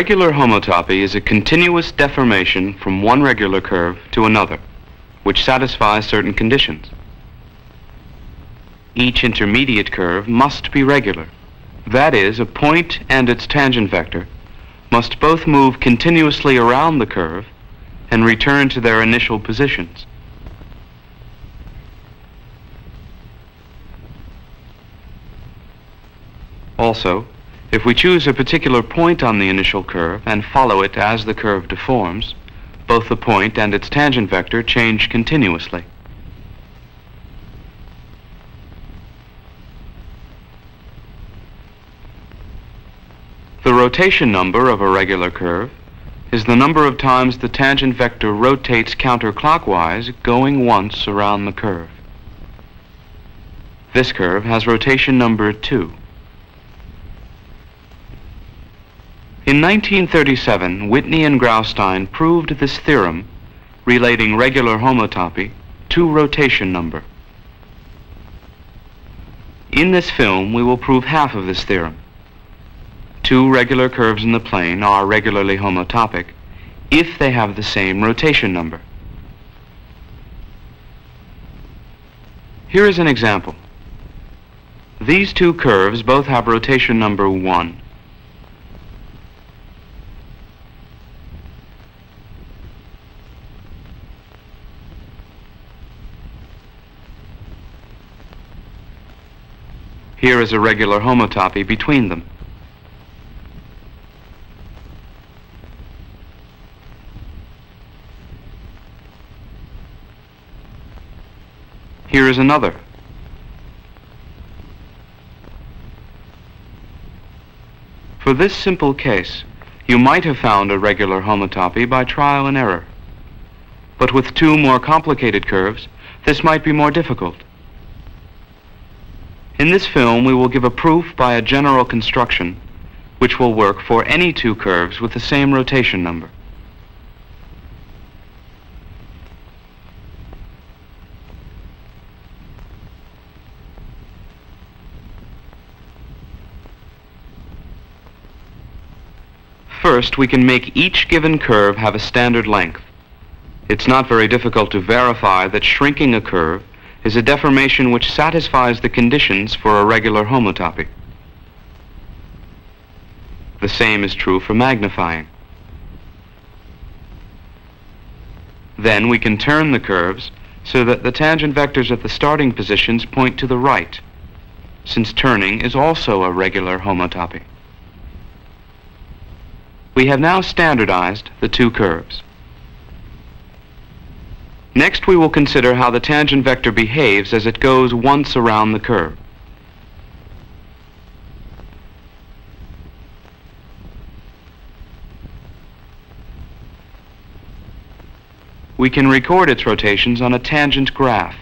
regular homotopy is a continuous deformation from one regular curve to another, which satisfies certain conditions. Each intermediate curve must be regular. That is, a point and its tangent vector must both move continuously around the curve and return to their initial positions. Also, if we choose a particular point on the initial curve and follow it as the curve deforms, both the point and its tangent vector change continuously. The rotation number of a regular curve is the number of times the tangent vector rotates counterclockwise going once around the curve. This curve has rotation number 2. In 1937, Whitney and Graustein proved this theorem relating regular homotopy to rotation number. In this film, we will prove half of this theorem. Two regular curves in the plane are regularly homotopic if they have the same rotation number. Here is an example. These two curves both have rotation number 1. Here is a regular homotopy between them. Here is another. For this simple case, you might have found a regular homotopy by trial and error. But with two more complicated curves, this might be more difficult. In this film, we will give a proof by a general construction, which will work for any two curves with the same rotation number. First, we can make each given curve have a standard length. It's not very difficult to verify that shrinking a curve is a deformation which satisfies the conditions for a regular homotopy. The same is true for magnifying. Then we can turn the curves so that the tangent vectors at the starting positions point to the right, since turning is also a regular homotopy. We have now standardized the two curves. Next, we will consider how the tangent vector behaves as it goes once around the curve. We can record its rotations on a tangent graph.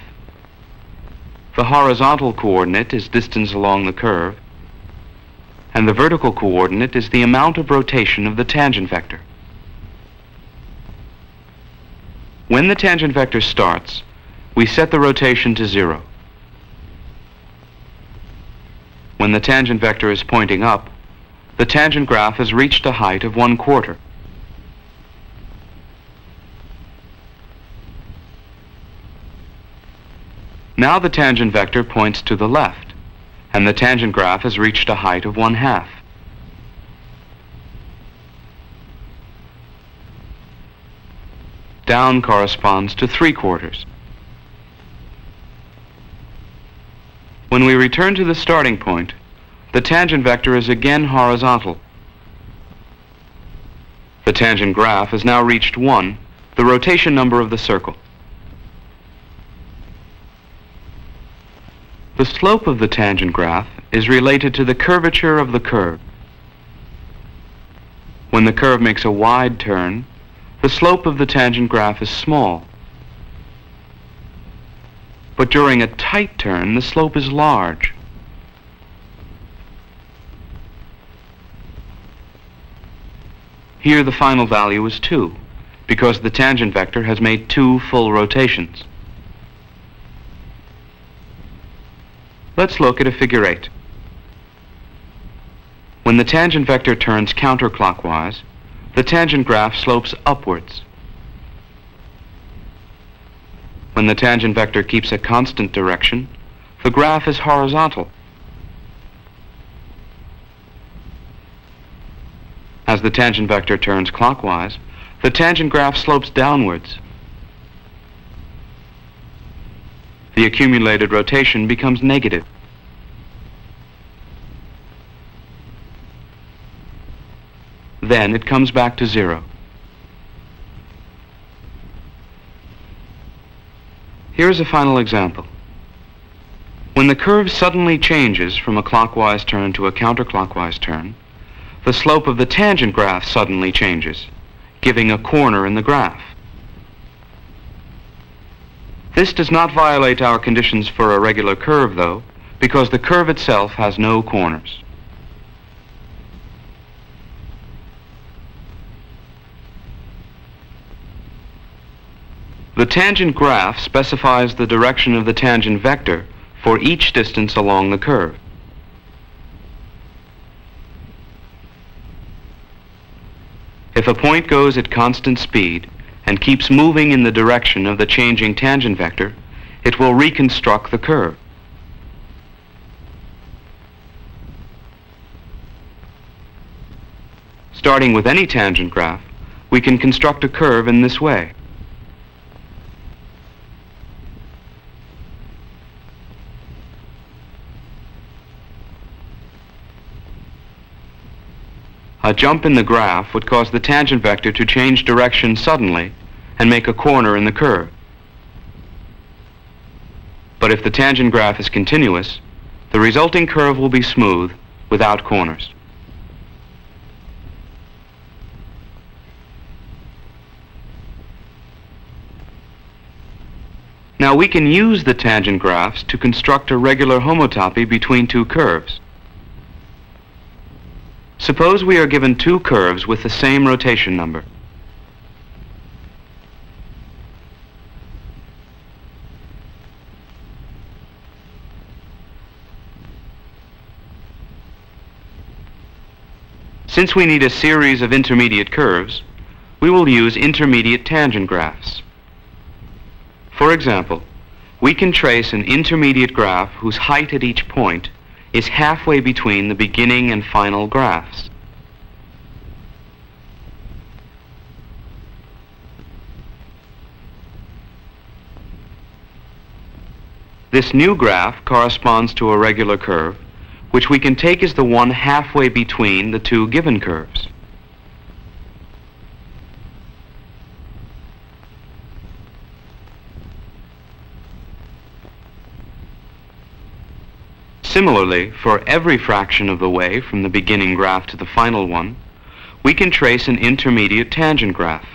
The horizontal coordinate is distance along the curve, and the vertical coordinate is the amount of rotation of the tangent vector. When the tangent vector starts, we set the rotation to zero. When the tangent vector is pointing up, the tangent graph has reached a height of one quarter. Now the tangent vector points to the left, and the tangent graph has reached a height of one half. Down corresponds to three quarters. When we return to the starting point, the tangent vector is again horizontal. The tangent graph has now reached 1, the rotation number of the circle. The slope of the tangent graph is related to the curvature of the curve. When the curve makes a wide turn, the slope of the tangent graph is small. But during a tight turn, the slope is large. Here the final value is 2, because the tangent vector has made two full rotations. Let's look at a figure 8. When the tangent vector turns counterclockwise, the tangent graph slopes upwards. When the tangent vector keeps a constant direction, the graph is horizontal. As the tangent vector turns clockwise, the tangent graph slopes downwards. The accumulated rotation becomes negative. Then it comes back to zero. Here's a final example. When the curve suddenly changes from a clockwise turn to a counterclockwise turn, the slope of the tangent graph suddenly changes, giving a corner in the graph. This does not violate our conditions for a regular curve, though, because the curve itself has no corners. The tangent graph specifies the direction of the tangent vector for each distance along the curve. If a point goes at constant speed and keeps moving in the direction of the changing tangent vector, it will reconstruct the curve. Starting with any tangent graph, we can construct a curve in this way. A jump in the graph would cause the tangent vector to change direction suddenly and make a corner in the curve. But if the tangent graph is continuous, the resulting curve will be smooth without corners. Now we can use the tangent graphs to construct a regular homotopy between two curves. Suppose we are given two curves with the same rotation number. Since we need a series of intermediate curves, we will use intermediate tangent graphs. For example, we can trace an intermediate graph whose height at each point is halfway between the beginning and final graphs. This new graph corresponds to a regular curve, which we can take as the one halfway between the two given curves. Similarly, for every fraction of the way from the beginning graph to the final one, we can trace an intermediate tangent graph.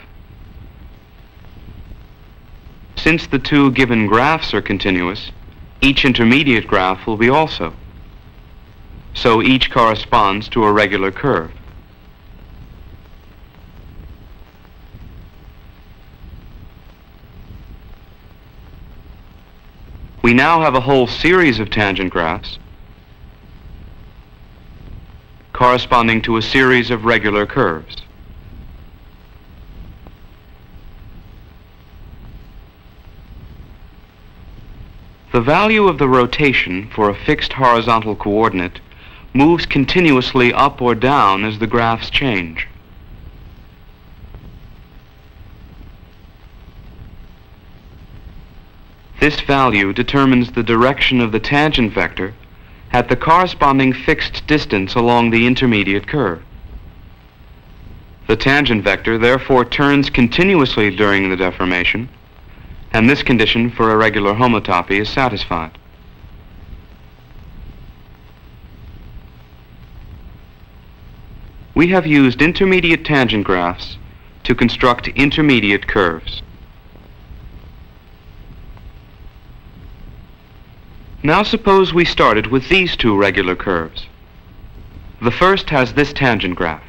Since the two given graphs are continuous, each intermediate graph will be also. So each corresponds to a regular curve. We now have a whole series of tangent graphs corresponding to a series of regular curves. The value of the rotation for a fixed horizontal coordinate moves continuously up or down as the graphs change. This value determines the direction of the tangent vector at the corresponding fixed distance along the intermediate curve. The tangent vector therefore turns continuously during the deformation, and this condition for a regular homotopy is satisfied. We have used intermediate tangent graphs to construct intermediate curves. Now suppose we started with these two regular curves. The first has this tangent graph.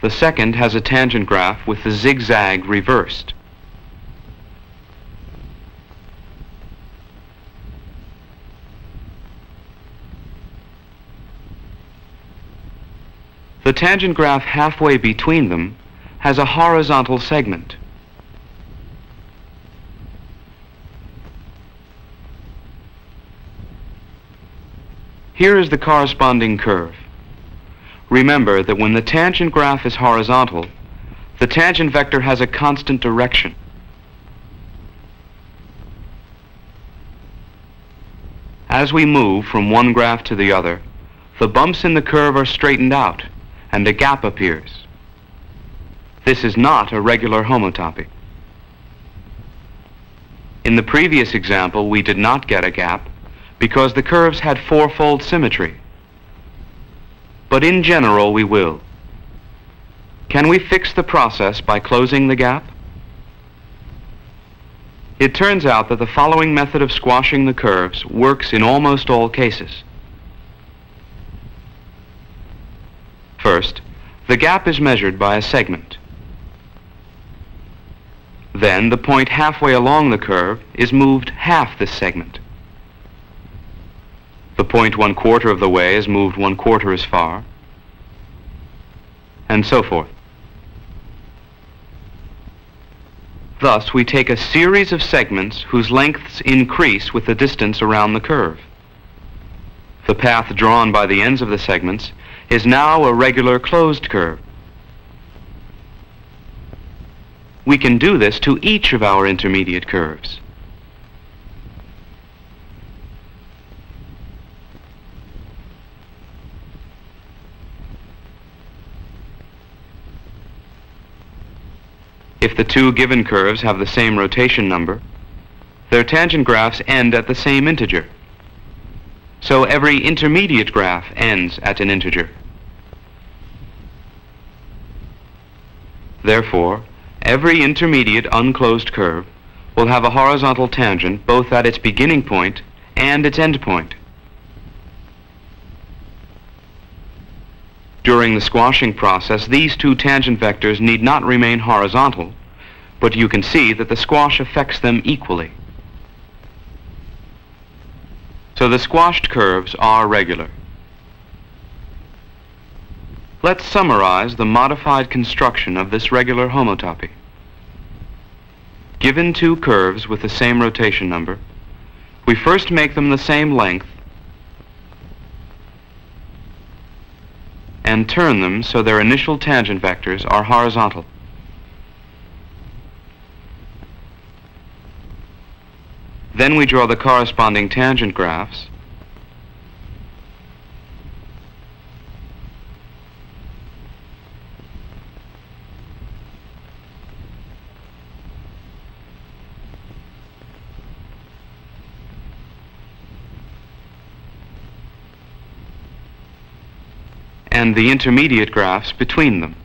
The second has a tangent graph with the zigzag reversed. The tangent graph halfway between them has a horizontal segment. Here is the corresponding curve. Remember that when the tangent graph is horizontal, the tangent vector has a constant direction. As we move from one graph to the other, the bumps in the curve are straightened out and a gap appears. This is not a regular homotopy. In the previous example, we did not get a gap because the curves had fourfold symmetry. But in general, we will. Can we fix the process by closing the gap? It turns out that the following method of squashing the curves works in almost all cases. First, the gap is measured by a segment. Then the point halfway along the curve is moved half this segment. The point one quarter of the way is moved one quarter as far, and so forth. Thus, we take a series of segments whose lengths increase with the distance around the curve. The path drawn by the ends of the segments is now a regular closed curve. We can do this to each of our intermediate curves. If the two given curves have the same rotation number, their tangent graphs end at the same integer. So every intermediate graph ends at an integer. Therefore, every intermediate unclosed curve will have a horizontal tangent both at its beginning point and its end point. During the squashing process, these two tangent vectors need not remain horizontal, but you can see that the squash affects them equally. So the squashed curves are regular. Let's summarize the modified construction of this regular homotopy. Given two curves with the same rotation number, we first make them the same length and turn them so their initial tangent vectors are horizontal. Then we draw the corresponding tangent graphs and the intermediate graphs between them.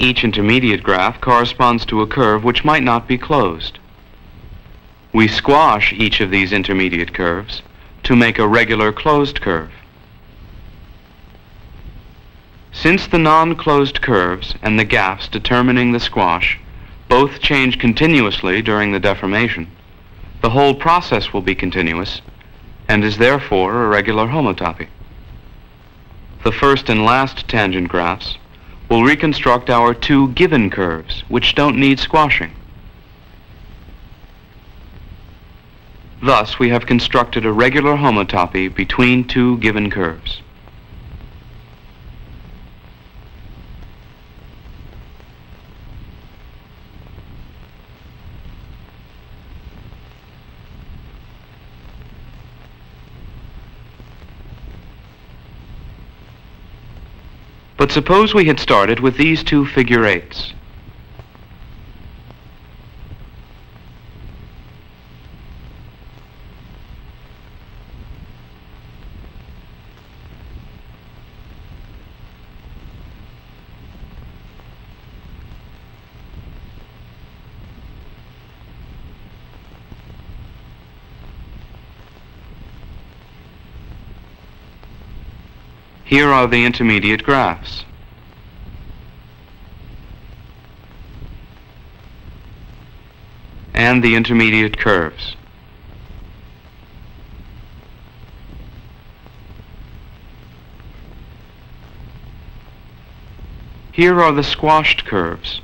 Each intermediate graph corresponds to a curve which might not be closed. We squash each of these intermediate curves to make a regular closed curve. Since the non-closed curves and the gaps determining the squash both change continuously during the deformation, the whole process will be continuous and is therefore a regular homotopy. The first and last tangent graphs will reconstruct our two given curves, which don't need squashing. Thus, we have constructed a regular homotopy between two given curves. But suppose we had started with these two figure eights. Here are the intermediate graphs. And the intermediate curves. Here are the squashed curves.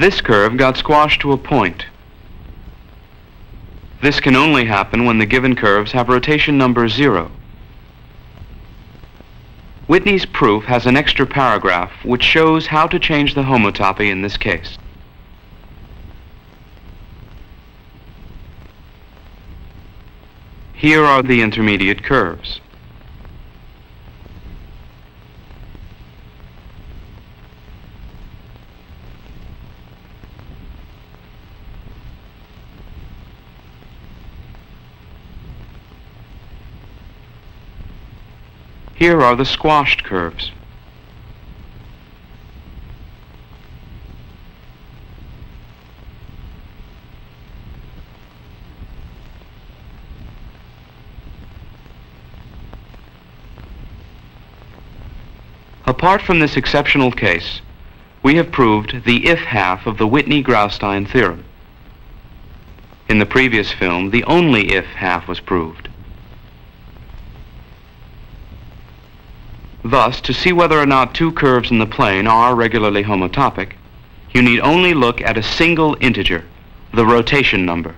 This curve got squashed to a point. This can only happen when the given curves have rotation number zero. Whitney's proof has an extra paragraph which shows how to change the homotopy in this case. Here are the intermediate curves. Here are the squashed curves. Apart from this exceptional case, we have proved the if half of the Whitney-Graustein theorem. In the previous film, the only if half was proved. Thus, to see whether or not two curves in the plane are regularly homotopic, you need only look at a single integer, the rotation number.